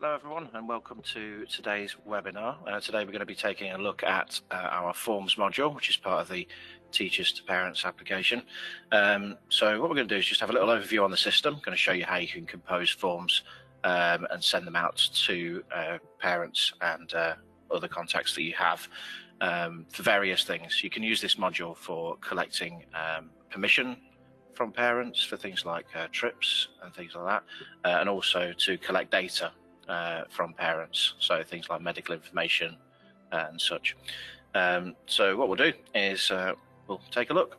Hello everyone and welcome to today's webinar. Uh, today we're going to be taking a look at uh, our forms module which is part of the teachers to parents application. Um, so what we're going to do is just have a little overview on the system. I'm going to show you how you can compose forms um, and send them out to uh, parents and uh, other contacts that you have um, for various things. You can use this module for collecting um, permission from parents for things like uh, trips and things like that, uh, and also to collect data uh, from parents, so things like medical information and such. Um, so what we'll do is uh, we'll take a look.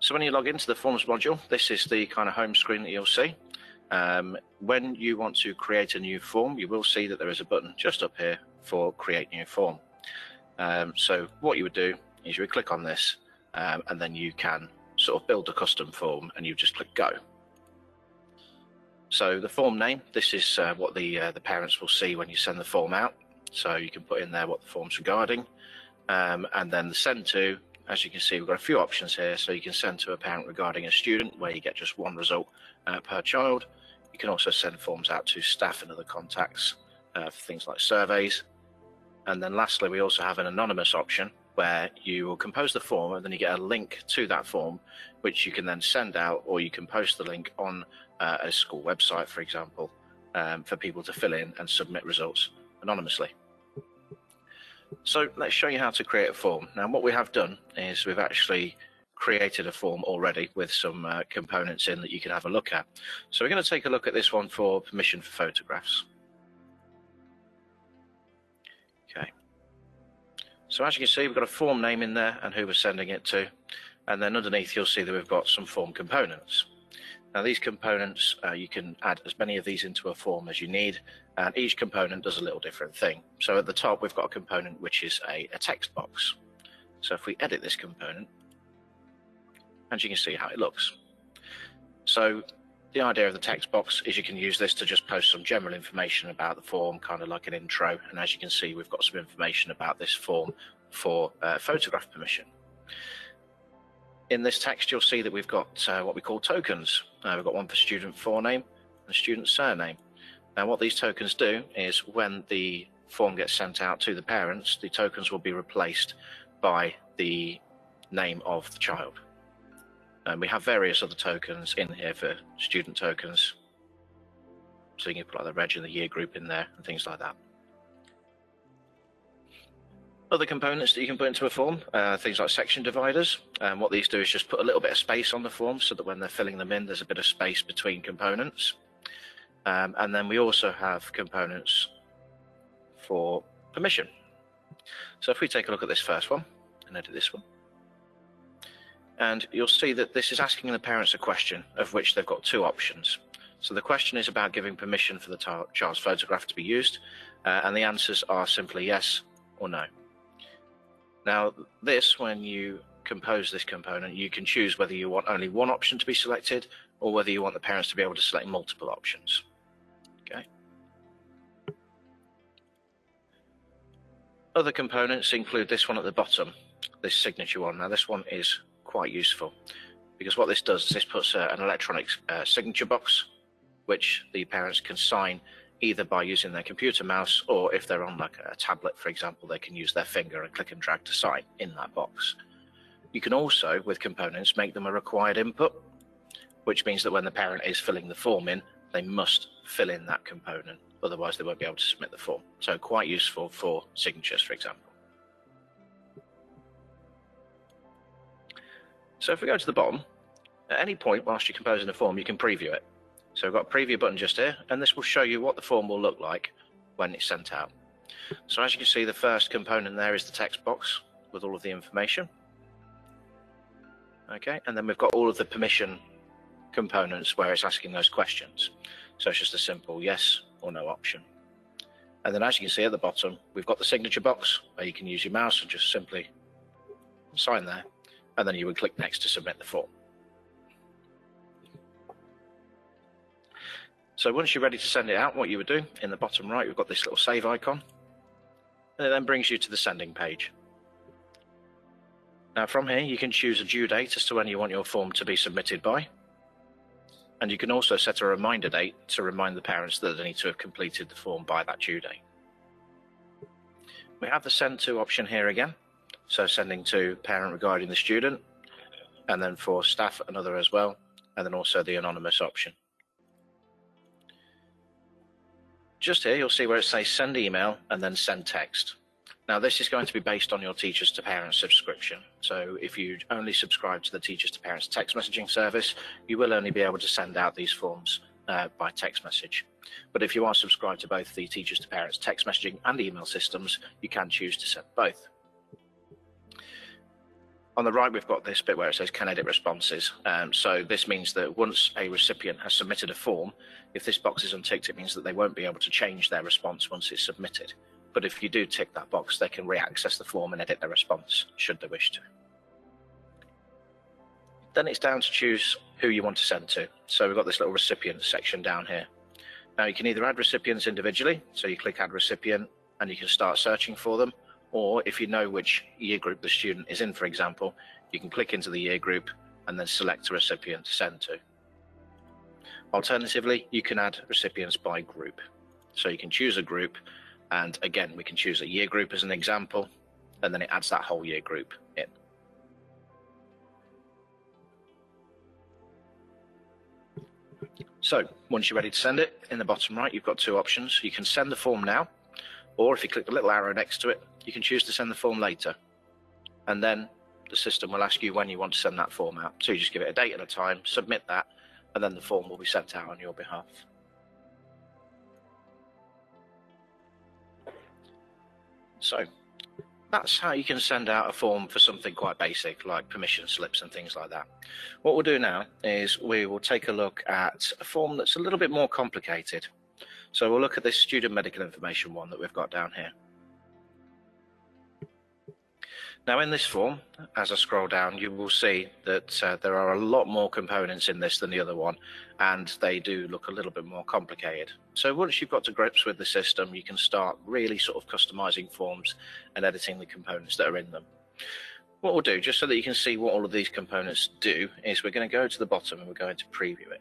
So when you log into the Forms module, this is the kind of home screen that you'll see. Um, when you want to create a new form, you will see that there is a button just up here for Create New Form. Um, so what you would do is you would click on this um, and then you can sort of build a custom form and you just click Go. So the form name, this is uh, what the uh, the parents will see when you send the form out. So you can put in there what the form's regarding. Um, and then the send to, as you can see, we've got a few options here. So you can send to a parent regarding a student where you get just one result uh, per child. You can also send forms out to staff and other contacts uh, for things like surveys. And then lastly, we also have an anonymous option where you will compose the form and then you get a link to that form, which you can then send out or you can post the link on uh, a school website, for example, um, for people to fill in and submit results anonymously. So let's show you how to create a form. Now what we have done is we've actually created a form already with some uh, components in that you can have a look at. So we're going to take a look at this one for permission for photographs. Okay. So as you can see, we've got a form name in there and who we're sending it to. And then underneath, you'll see that we've got some form components. Now these components, uh, you can add as many of these into a form as you need, and each component does a little different thing. So at the top, we've got a component which is a, a text box. So if we edit this component, and you can see how it looks. So the idea of the text box is you can use this to just post some general information about the form, kind of like an intro. And as you can see, we've got some information about this form for uh, photograph permission. In this text, you'll see that we've got uh, what we call tokens. Uh, we've got one for student forename and student surname. Now, what these tokens do is when the form gets sent out to the parents, the tokens will be replaced by the name of the child. And we have various other tokens in here for student tokens. So you can put like the reg and the year group in there and things like that. Other components that you can put into a form, uh, things like section dividers. And um, what these do is just put a little bit of space on the form so that when they're filling them in, there's a bit of space between components. Um, and then we also have components for permission. So if we take a look at this first one and edit this one, and you'll see that this is asking the parents a question of which they've got two options. So the question is about giving permission for the child's photograph to be used, uh, and the answers are simply yes or no. Now, this, when you compose this component, you can choose whether you want only one option to be selected or whether you want the parents to be able to select multiple options. Okay. Other components include this one at the bottom, this signature one. Now, this one is quite useful because what this does is this puts uh, an electronic uh, signature box which the parents can sign either by using their computer mouse or if they're on like a tablet, for example, they can use their finger and click and drag to sign in that box. You can also, with components, make them a required input, which means that when the parent is filling the form in, they must fill in that component. Otherwise, they won't be able to submit the form. So quite useful for signatures, for example. So if we go to the bottom, at any point whilst you're composing a form, you can preview it. So we've got a preview button just here, and this will show you what the form will look like when it's sent out. So as you can see, the first component there is the text box with all of the information. Okay, and then we've got all of the permission components where it's asking those questions. So it's just a simple yes or no option. And then as you can see at the bottom, we've got the signature box where you can use your mouse and just simply sign there. And then you would click next to submit the form. So once you're ready to send it out, what you would do, in the bottom right, we've got this little save icon. And it then brings you to the sending page. Now from here, you can choose a due date as to when you want your form to be submitted by. And you can also set a reminder date to remind the parents that they need to have completed the form by that due date. We have the send to option here again. So sending to parent regarding the student, and then for staff another as well, and then also the anonymous option. Just here, you'll see where it says send email and then send text. Now, this is going to be based on your teachers to parents subscription. So if you only subscribe to the teachers to parents text messaging service, you will only be able to send out these forms uh, by text message. But if you are subscribed to both the teachers to parents text messaging and email systems, you can choose to send both. On the right, we've got this bit where it says can edit responses. Um, so this means that once a recipient has submitted a form, if this box is unticked, it means that they won't be able to change their response once it's submitted. But if you do tick that box, they can re-access the form and edit their response should they wish to. Then it's down to choose who you want to send to. So we've got this little recipient section down here. Now you can either add recipients individually, so you click add recipient and you can start searching for them, or if you know which year group the student is in, for example, you can click into the year group and then select a recipient to send to. Alternatively, you can add recipients by group. So you can choose a group and again, we can choose a year group as an example, and then it adds that whole year group in. So once you're ready to send it, in the bottom right, you've got two options. You can send the form now, or if you click the little arrow next to it, you can choose to send the form later. And then the system will ask you when you want to send that form out. So you just give it a date and a time, submit that, and then the form will be sent out on your behalf. So that's how you can send out a form for something quite basic like permission slips and things like that. What we'll do now is we will take a look at a form that's a little bit more complicated. So we'll look at this student medical information one that we've got down here. Now in this form, as I scroll down, you will see that uh, there are a lot more components in this than the other one, and they do look a little bit more complicated. So once you've got to grips with the system, you can start really sort of customizing forms and editing the components that are in them. What we'll do, just so that you can see what all of these components do, is we're going to go to the bottom and we're going to preview it.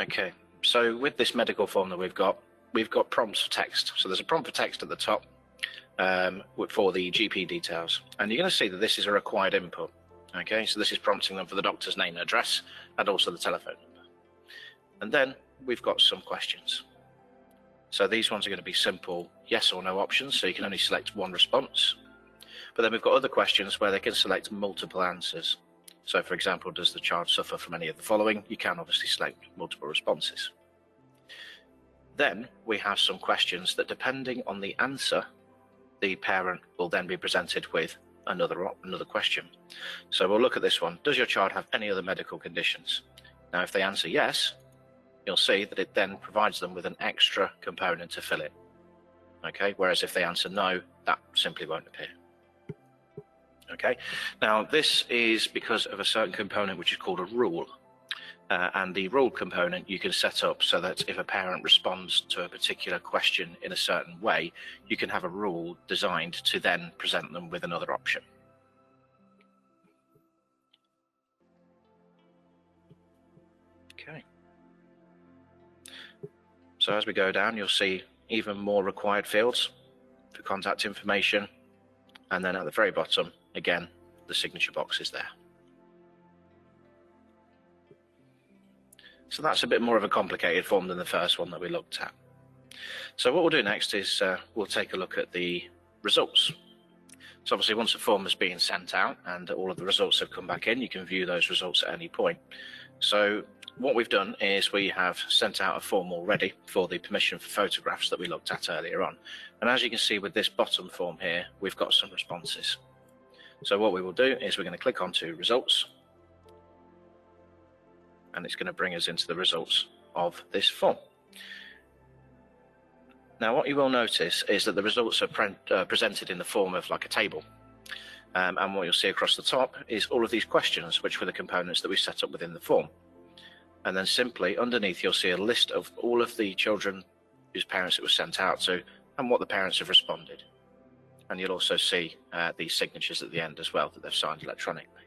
Okay, so with this medical form that we've got, we've got prompts for text. So there's a prompt for text at the top um, for the GP details. And you're going to see that this is a required input. Okay, so this is prompting them for the doctor's name and address and also the telephone number. And then we've got some questions. So these ones are going to be simple yes or no options, so you can only select one response. But then we've got other questions where they can select multiple answers. So, for example, does the child suffer from any of the following? You can obviously select multiple responses. Then we have some questions that, depending on the answer, the parent will then be presented with another another question. So we'll look at this one. Does your child have any other medical conditions? Now, if they answer yes, you'll see that it then provides them with an extra component to fill it. Okay, whereas if they answer no, that simply won't appear. Okay, now this is because of a certain component which is called a rule. Uh, and the rule component you can set up so that if a parent responds to a particular question in a certain way, you can have a rule designed to then present them with another option. Okay. So as we go down, you'll see even more required fields for contact information. And then at the very bottom, Again, the signature box is there. So that's a bit more of a complicated form than the first one that we looked at. So what we'll do next is uh, we'll take a look at the results. So obviously once a form has been sent out and all of the results have come back in, you can view those results at any point. So what we've done is we have sent out a form already for the permission for photographs that we looked at earlier on. And as you can see with this bottom form here, we've got some responses. So what we will do is we're going to click onto results and it's going to bring us into the results of this form. Now what you will notice is that the results are pre uh, presented in the form of like a table. Um, and what you'll see across the top is all of these questions, which were the components that we set up within the form. And then simply underneath, you'll see a list of all of the children whose parents it was sent out to and what the parents have responded. And you'll also see uh, the signatures at the end as well that they've signed electronically.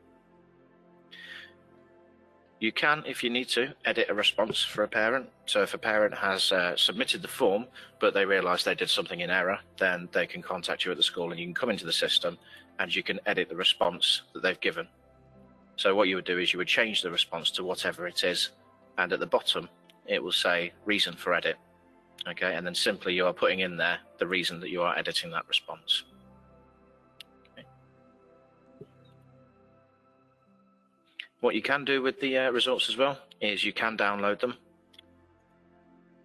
You can, if you need to, edit a response for a parent. So if a parent has uh, submitted the form, but they realise they did something in error, then they can contact you at the school and you can come into the system and you can edit the response that they've given. So what you would do is you would change the response to whatever it is, and at the bottom it will say reason for edit. Okay, and then simply you are putting in there the reason that you are editing that response. What you can do with the uh, results as well is you can download them.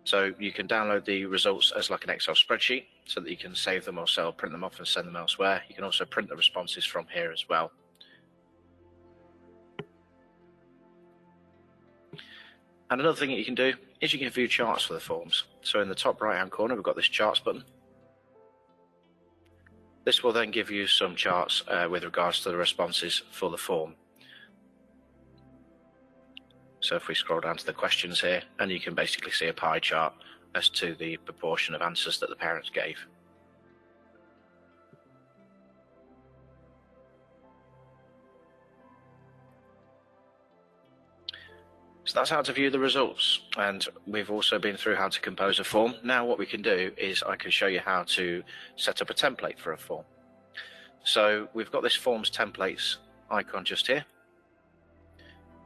So you can download the results as like an Excel spreadsheet so that you can save them or sell, print them off and send them elsewhere. You can also print the responses from here as well. And another thing that you can do is you can view charts for the forms. So in the top right hand corner, we've got this charts button. This will then give you some charts uh, with regards to the responses for the form. So if we scroll down to the questions here, and you can basically see a pie chart as to the proportion of answers that the parents gave. So that's how to view the results. And we've also been through how to compose a form. Now what we can do is I can show you how to set up a template for a form. So we've got this forms templates icon just here.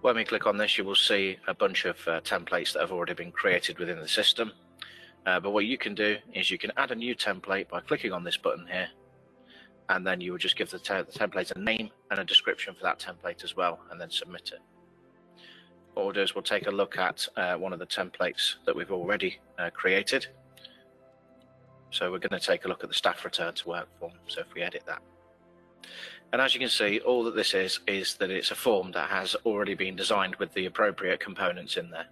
When we click on this, you will see a bunch of uh, templates that have already been created within the system. Uh, but what you can do is you can add a new template by clicking on this button here. And then you will just give the, te the template a name and a description for that template as well, and then submit it. What we'll do is we'll take a look at uh, one of the templates that we've already uh, created. So we're going to take a look at the staff return to work form. So if we edit that. And as you can see, all that this is, is that it's a form that has already been designed with the appropriate components in there.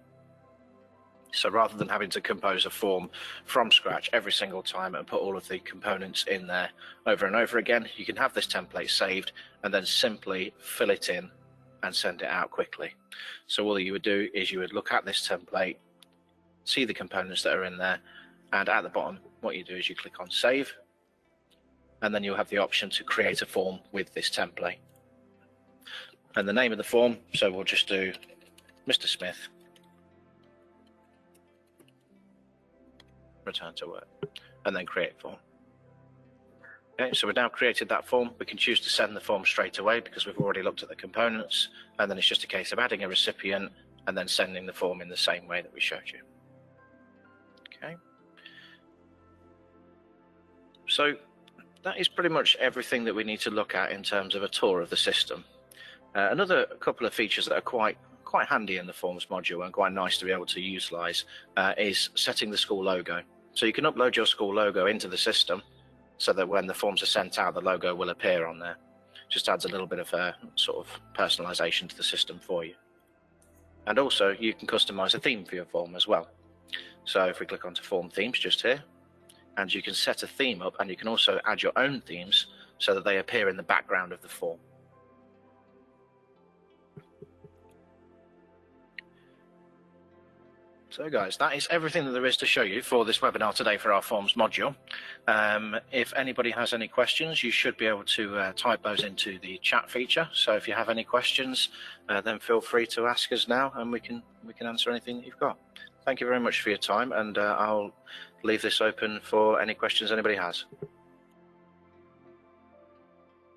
So rather than having to compose a form from scratch every single time and put all of the components in there over and over again, you can have this template saved and then simply fill it in and send it out quickly. So all you would do is you would look at this template, see the components that are in there, and at the bottom, what you do is you click on save and then you'll have the option to create a form with this template. And the name of the form, so we'll just do Mr. Smith. Return to work, and then create form. Okay, so we've now created that form. We can choose to send the form straight away because we've already looked at the components, and then it's just a case of adding a recipient and then sending the form in the same way that we showed you. Okay. So that is pretty much everything that we need to look at in terms of a tour of the system. Uh, another couple of features that are quite quite handy in the Forms module and quite nice to be able to utilize uh, is setting the school logo. So you can upload your school logo into the system so that when the forms are sent out, the logo will appear on there. Just adds a little bit of a uh, sort of personalization to the system for you. And also you can customize a theme for your form as well. So if we click onto form themes just here, and you can set a theme up and you can also add your own themes so that they appear in the background of the form. So guys, that is everything that there is to show you for this webinar today for our forms module. Um, if anybody has any questions, you should be able to uh, type those into the chat feature. So if you have any questions, uh, then feel free to ask us now and we can we can answer anything that you've got. Thank you very much for your time and uh, I'll leave this open for any questions anybody has.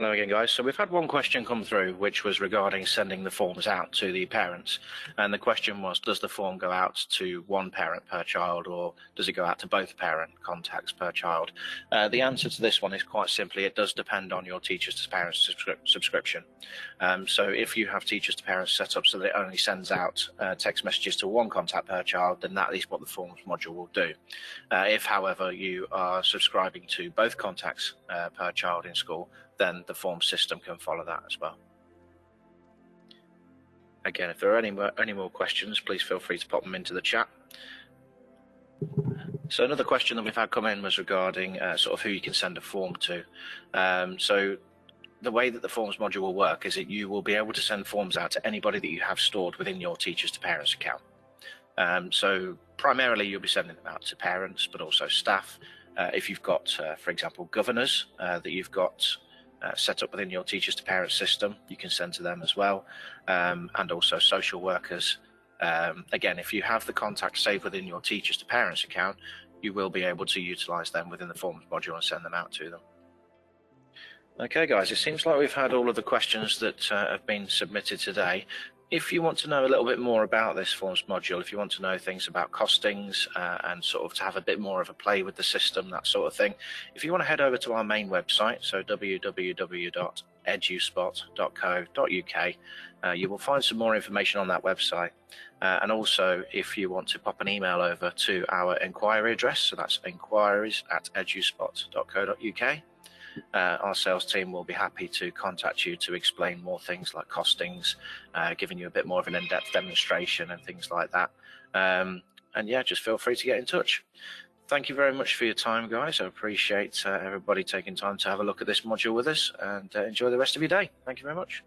Hello again, guys. So we've had one question come through, which was regarding sending the forms out to the parents. And the question was, does the form go out to one parent per child, or does it go out to both parent contacts per child? Uh, the answer to this one is quite simply, it does depend on your teachers to parents subscri subscription. Um, so if you have teachers to parents set up so that it only sends out uh, text messages to one contact per child, then that is what the forms module will do. Uh, if, however, you are subscribing to both contacts uh, per child in school, then the form system can follow that as well. Again, if there are any more, any more questions, please feel free to pop them into the chat. So another question that we've had come in was regarding uh, sort of who you can send a form to. Um, so the way that the forms module will work is that you will be able to send forms out to anybody that you have stored within your teachers to parents account. Um, so primarily you'll be sending them out to parents, but also staff, Uh, if you've got, uh, for example, governors uh, that you've got uh, set up within your teachers to parents system, you can send to them as well, um, and also social workers. Um, again, if you have the contact saved within your teachers to parents account, you will be able to utilize them within the forms module and send them out to them. Okay, guys, it seems like we've had all of the questions that uh, have been submitted today. If you want to know a little bit more about this forms module, if you want to know things about costings uh, and sort of to have a bit more of a play with the system, that sort of thing, if you want to head over to our main website, so www.eduspot.co.uk, uh, you will find some more information on that website. Uh, and also, if you want to pop an email over to our inquiry address, so that's inquiries at eduspot.co.uk, uh, our sales team will be happy to contact you to explain more things like costings, uh, giving you a bit more of an in-depth demonstration and things like that. Um, and yeah, just feel free to get in touch. Thank you very much for your time, guys. I appreciate uh, everybody taking time to have a look at this module with us and uh, enjoy the rest of your day. Thank you very much.